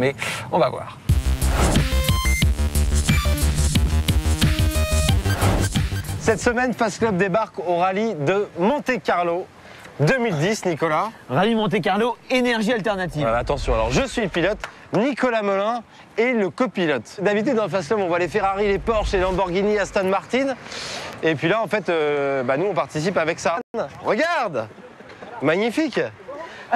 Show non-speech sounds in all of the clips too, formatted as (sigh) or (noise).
consommer. On va voir. Cette semaine, Fast Club débarque au rallye de Monte Carlo 2010, Nicolas. Rallye Monte Carlo, énergie alternative. Voilà, attention, alors je suis le pilote, Nicolas Melin est le copilote. D'habitude, dans le Fast Club, on voit les Ferrari, les Porsche, les Lamborghini, Aston Martin. Et puis là, en fait, euh, bah, nous, on participe avec ça. Regarde Magnifique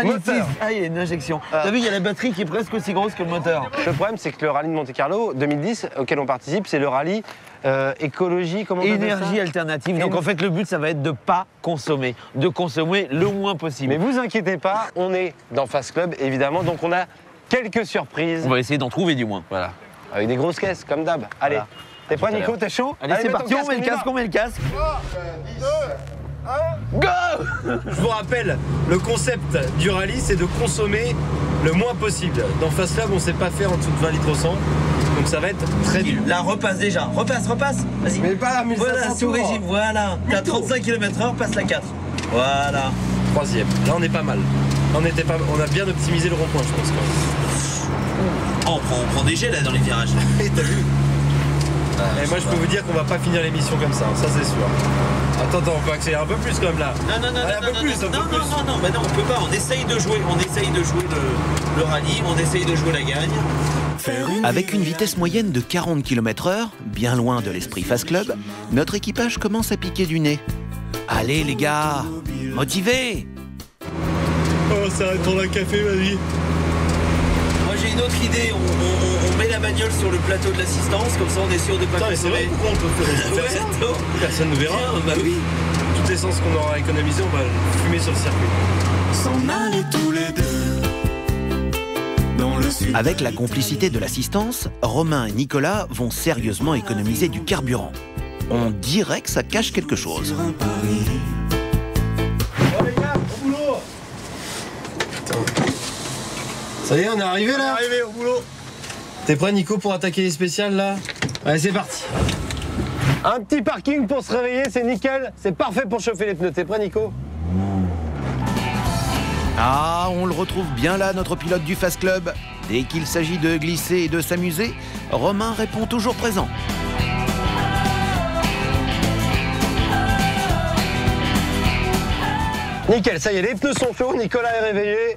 Moteur. Ah, il y a une injection. Ah. T'as vu, il y a la batterie qui est presque aussi grosse que le moteur. Le problème, c'est que le rallye de Monte Carlo 2010, auquel on participe, c'est le rallye euh, écologie, comment on appelle Énergie ça alternative. Donc en fait, le but, ça va être de pas consommer, de consommer le moins possible. Mais vous inquiétez pas, on est dans Fast Club, évidemment, donc on a quelques surprises. On va essayer d'en trouver du moins. Voilà, avec des grosses caisses, comme d'hab. Allez, Voilà. t'es prêt, Nico. T'es chaud? Allez, c'est parti, on met le casque, on met le casque. Je vous rappelle, le concept du rallye, c'est de consommer le moins possible. Dans Fast Lab, on sait pas faire en dessous de 20 litres au 100, donc ça va être très dur. Là, repasse déjà. Repasse, repasse. Vas-y. Mais pas la 1500 Voilà, sous régime, voilà. T'as 35 km/h, passe la 4. Voilà. Troisième. Là, on est pas mal. On, était pas... on a bien optimisé le rond-point, je pense. quand même. Oh, on, prend, on prend des jets là dans les virages. (laughs) T'as vu? Et moi, je peux vous dire qu'on va pas finir l'émission comme ça, hein, ça c'est sûr. Attends, attends, on peut accélérer un peu plus quand même là. Non, non, non, Allez, non, un peu non, plus, non, un peu non, plus. non, non, non, bah non, on peut pas. On essaye de jouer, on essaye de jouer le, le rallye, on essaye de jouer la gagne. Avec une vitesse moyenne de 40 km/h, bien loin de l'esprit Fast Club, notre équipage commence à piquer du nez. Allez les gars, motivés Oh, ça va tourner un café, ma vie. Une autre idée, on, on- on met la bagnole sur le plateau de l'assistance, comme ça on est sûr de pas Putain, mais c'est vrai, pourquoi on peut faire, (laughs) faire ça Ouais, non. Personne ne verra. Bah oui. Toute l'essence qu'on aura économisée, on va fumer sur le circuit. Avec la complicité de l'assistance, Romain et Nicolas vont sérieusement économiser du carburant. On dirait que ça cache quelque chose. Ça y est, on est arrivé là On est arrivé au boulot. T'es prêt, Nico, pour attaquer les spéciales là Allez, c'est parti. Un petit parking pour se réveiller, c'est nickel. C'est parfait pour chauffer les pneus. T'es prêt, Nico Ah, on le retrouve bien là, notre pilote du Fast Club. Dès qu'il s'agit de glisser et de s'amuser, Romain répond toujours présent. Nickel, ça y est, les pneus sont chauds, Nicolas est réveillé.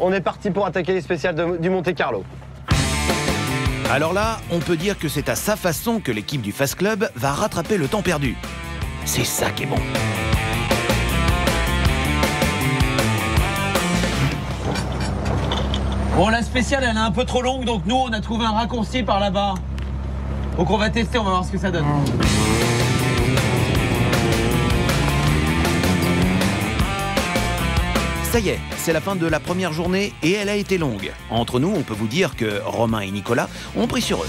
On est parti pour attaquer les spéciales de- du Monte Carlo. Alors là, on peut dire que c'est à sa façon que l'équipe du Fast Club va rattraper le temps perdu. C'est ça qui est bon. Bon, la spéciale, elle est un peu trop longue, donc nous, on a trouvé un raccourci par là-bas. Donc on va tester, on va voir ce que ça donne. Ça y est, c'est la fin de la première journée et elle a été longue. Entre nous, on peut vous dire que Romain et Nicolas ont pris sur eux.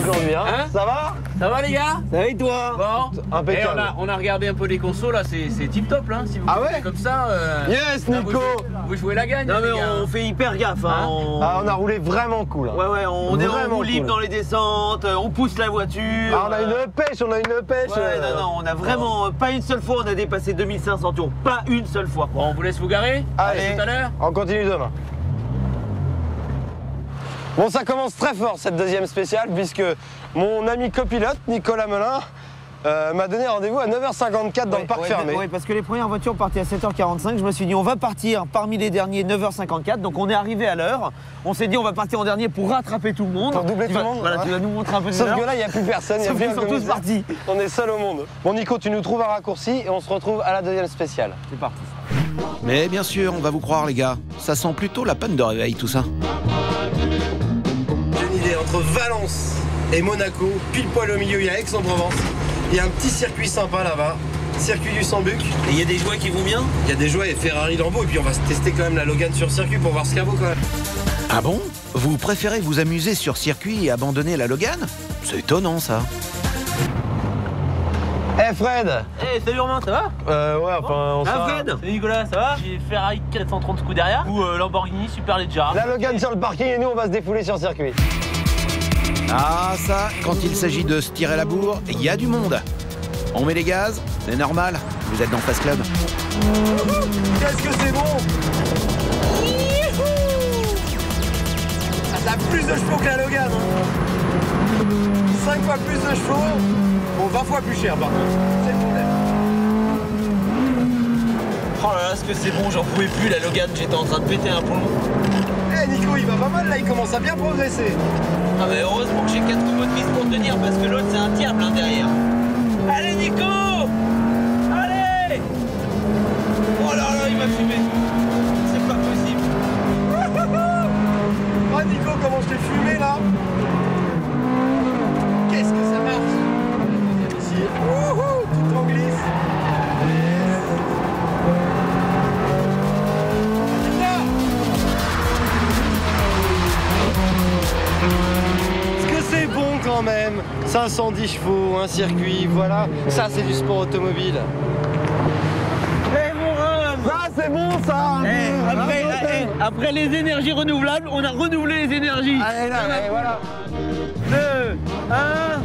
Aujourd'hui, hein, Hein Ça va Ça va les gars Ça va et toi Bon. Impeccable. Et on, a, on a regardé un peu les consos là, c'est c'est tip top là. Si vous Ah faites ouais comme ça. euh, Yes, là, vous Nico jouez- Vous jouez la gagne. Non les mais gars. on fait hyper gaffe. Hein. Hein on... Ah, on a roulé vraiment cool. hein. Ouais ouais, on est en Vraiment roue libre cool. dans les descentes, on pousse la voiture. Ah, on a une pêche, on a une pêche. Ouais, euh. non, non, on a vraiment, pas une seule fois on a dépassé 2500 tours. Pas une seule fois. Bon, on vous laisse vous garer. Allez. tout à l'heure. On continue demain. Bon, ça commence très fort cette deuxième spéciale, puisque mon ami copilote, Nicolas Melin, euh, m'a donné rendez-vous à 9h54 dans le parc fermé. Oui, parce que les premières voitures partaient à 7h45. Je me suis dit, on va partir parmi les derniers 9h54. Donc on est arrivé à l'heure. On s'est dit, on va partir en dernier pour rattraper tout le monde. Pour doubler Tu tout le monde, Voilà, ouais. tu vas nous montrer un peu de Sauf que là, il n'y a plus personne. il y a plus sont tous partis. On est seul au monde. Bon, Nico, tu nous trouves un raccourci et on se retrouve à la deuxième spéciale. C'est parti. Mais bien sûr, on va vous croire les gars. Ça sent plutôt la panne de réveil tout ça. Entre Valence et Monaco, pile poil au milieu, il y a Aix-en-Provence. Il y a un petit circuit sympa là-bas, circuit du Sambuc. Et il y a des jouets qui vont bien? Il y a des jouets et Ferrari Lambeau, et puis on va se tester quand même la Logan sur circuit pour voir ce qu'elle vaut quand même. Ah bon? Vous préférez vous amuser sur circuit et abandonner la Logan? C'est étonnant ça. Eh Fred Eh, salut Romain, ça va? Euh, Ouais, enfin, on Ah Fred Salut Nicolas, ça va? J'ai Ferrari 430 coups derrière ou euh, Lamborghini Superleggera. La Logan sur le parking et nous, on va se défouler sur circuit. Ah ça, quand il s'agit de se tirer la bourre, il y a du monde. On met les gaz, c'est normal. Vous êtes dans Fast Club. Qu'est-ce que c'est bon elle a plus de chevaux que la Logan. 5 fois plus de chevaux, bon 20 fois plus cher par contre. C'est le problème. Oh là là, ce que c'est bon, j'en pouvais plus la Logan, j'étais en train de péter un plomb. Eh Nico, il va pas mal là, il commence à bien progresser. Ah mais heureusement que j'ai 4 mots de pour tenir parce que l'autre c'est un diable hein, derrière. Allez Nico 510 chevaux, un circuit, voilà. Ça, c'est du sport automobile. Eh mon rhum Ah, c'est bon ça Eh, après, eh, après les énergies renouvelables, on a renouvelé les énergies. Allez là, allez, voilà. 2, 1.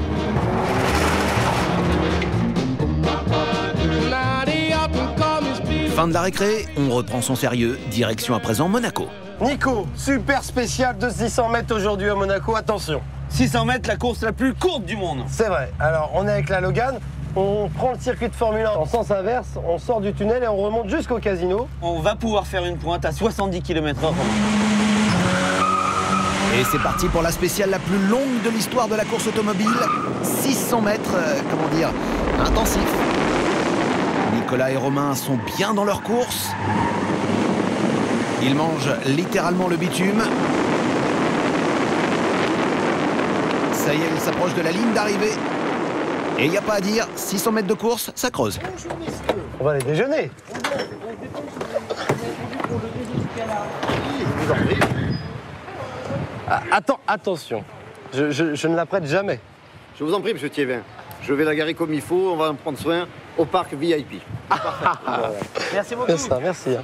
Fin de la récré, on reprend son sérieux, direction à présent Monaco. Nico, super spécial de 600 mètres aujourd'hui à Monaco, attention. 600 mètres, la course la plus courte du monde. C'est vrai, alors on est avec la Logan, on prend le circuit de Formule 1 en sens inverse, on sort du tunnel et on remonte jusqu'au casino. On va pouvoir faire une pointe à 70 km/h. Et c'est parti pour la spéciale la plus longue de l'histoire de la course automobile. 600 mètres, euh, comment dire, intensif. Nicolas et Romain sont bien dans leur course. Ils mangent littéralement le bitume. Ça y est, ils s'approchent de la ligne d'arrivée. Et il n'y a pas à dire, 600 mètres de course, ça creuse. On va aller déjeuner. Ah, attends, attention, je, je- je ne la prête jamais. Je vous en prie, monsieur Thiévin. Je vais la garer comme il faut, on va en prendre soin au parc VIP. (laughs) Merci beaucoup. C'est ça, merci. hein.